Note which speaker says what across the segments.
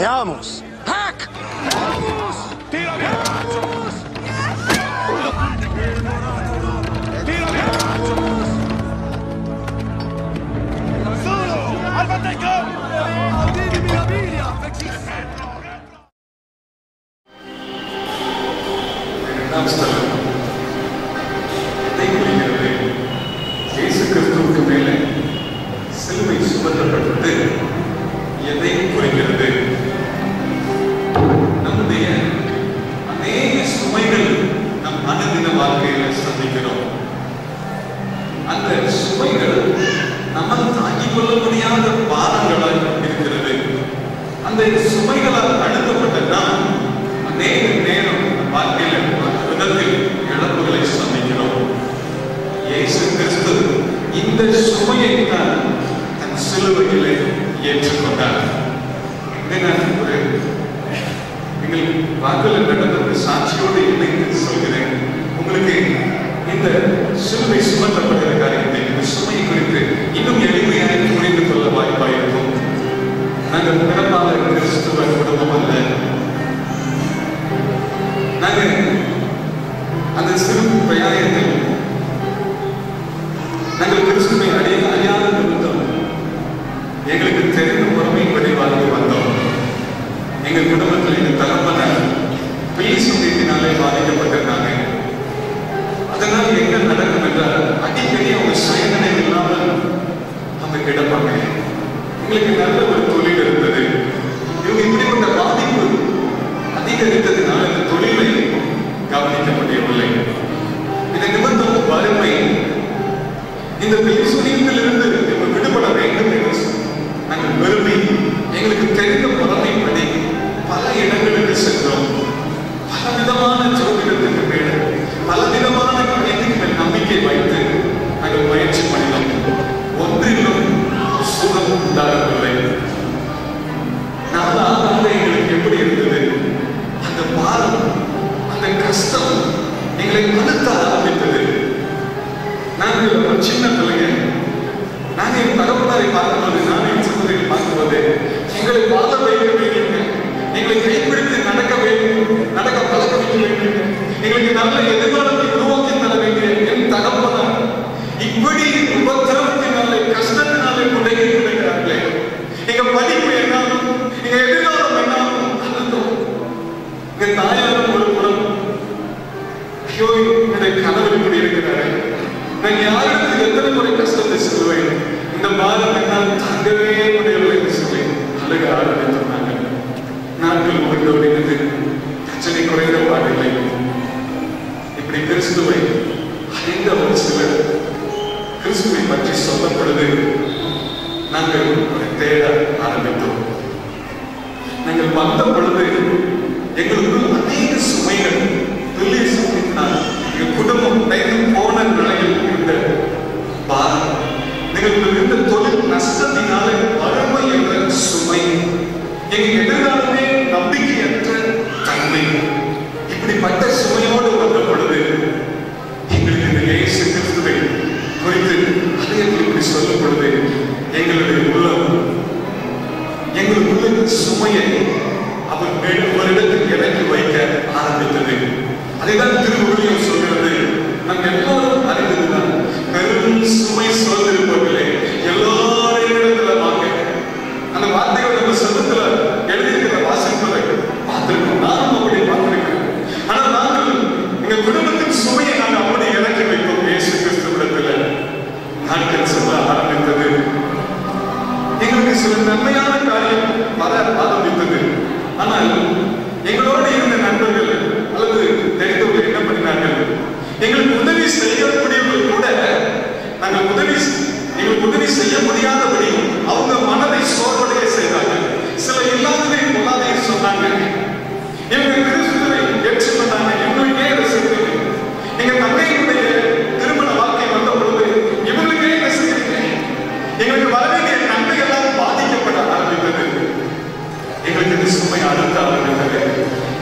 Speaker 1: Veamos.
Speaker 2: அந்த சுமைகளால் அழுத்தப்பட்ட நாம் அநேக நேரம் வாழ்க்கையில் விதத்தில் இழப்புகளை சந்திக்கிறோம். இயேசு கிறிஸ்து இந்த சுமையை தான் தன் சிலுவையிலே ஏற்றுக்கொண்டார். இதை ஒரு எங்கள் வாக்குகள் நடந்தது சாட்சியோடு இணைந்து சொல்கிறேன். உங்களுக்கு இந்த சிலுவை சுமந்தப்பட்டிருக்காரு அதனால் என்ன நடக்கும் என்றால் அடிக்கடி அவங்க சுயநிலை இல்லாமல் அவங்க கிடப்பாங்க. எங்களுக்கு நல்ல ஒரு தொழில் இருந்தது. இவங்க இப்படிப்பட்ட பாதிப்பு அதிகரித்ததுனால இந்த தொழிலை கவனிக்க முடியவில்லை. இதன் நிமித்தம் வறுமை. இந்த வெளிசுனியத்திலிருந்து எங்களுக்கு நல்ல எதிர்காலத்தை உருவாக்கி தர வேண்டிய என் தகப்பனார். இப்படி உபத்திரவத்தினாலே கஷ்டத்தினாலே முடங்கி கிடக்கிறார்களே எங்க படிப்பு என்னாலும் எங்க எதிர்காலம் என்னாலும் அழுத்தம் எங்க தாயாரும் கிறிஸ்துவை அறிந்த ஒரு சிலர் கிறிஸ்துவை பற்றி சொல்லும் பொழுது நாங்கள் ஒரு தேட ஆரம்பித்தோம். நாங்கள் வந்த பொழுது எங்களுக்குள் அநேக சுமைகள் துல்லிய சுமையினால் எங்கள் குடும்பம் உடைந்து போன அதயத்தில் இப்படி சொல்லும் பொழுது எங்களுடைய உள்ளம் எங்களுக்குள்ள இந்த சுமையை அவர் மேல் ஒரு இடத்தில் இறக்கி வைக்க ஆரம்பித்தது. அதைதான் திருவுருளியம்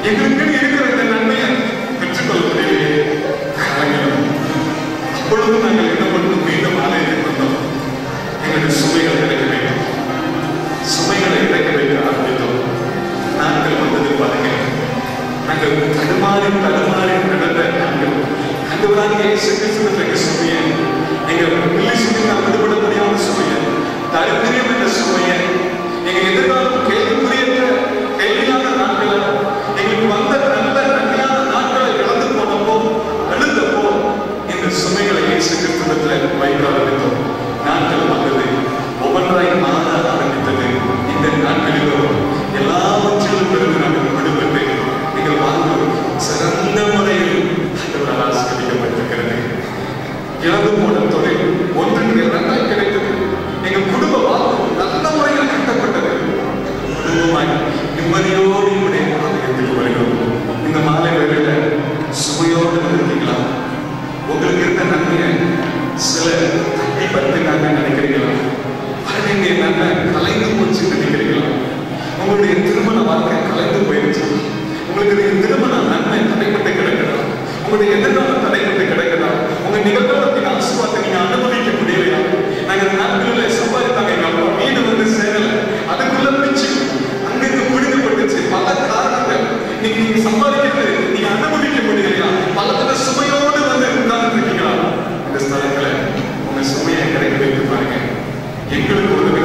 Speaker 2: எங்களுக்கு இருக்கிற இந்த நன்மையை பெற்றுக்கொள்ள முடியலையே அப்பொழுது நாங்கள் என்ன பண்ணணும் மீண்டும் ஆலயத்துக்கு வந்தோம். எங்களுக்கு சுமைகள் இறக்க வேண்டும். சுமைகளை இறக்க வைக்க ஆரம்பித்தோம். நாட்கள் வந்தது பாருங்க. நாங்கள் தடுமாறி தடுமாறி நடந்த நாங்கள் அந்தவராக இயேசு கிறிஸ்துவ உங்களுடைய திருமண வாழ்க்கை கலைந்து போயிருச்சு. உங்களுக்கு திருமண நன்மை தடைப்பட்டு கிடக்குதா? உங்களுடைய எதிர்காலம் தடைப்பட்டு கிடைக்கலாம் உங்க நிகழ்காலத்தின் ஆசுவாத்தை நீங்க அனுபவிக்க முடியலையா நாங்க அந்த நாட்களில் சம்பாதித்தாங்க எங்க அப்பா வீடு வந்து சேரல. அதுக்குள்ள பிச்சு அங்கிருந்து பிடிக்கப்பட்டுச்சு பல காரணங்கள். நீங்க நீங்க சம்பாதிக்கிறது நீங்க அனுபவிக்க முடியலையா பலத்துல சுமையோடு வந்து உட்கார்ந்து இருக்கீங்களா இந்த ஸ்தலத்துல உங்க சுமையை கிடைக்க வைத்து பாருங்க. எங்களுக்கு உதவி